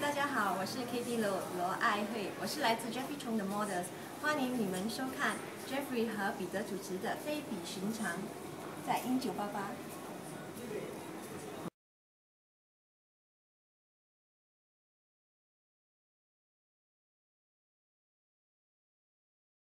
大家好，我是 K D 罗罗爱慧，我是来自 Jeffrey Chong 的 Models，欢迎你们收看 Jeffrey 和彼得主持的《非比寻常》，在英九八八。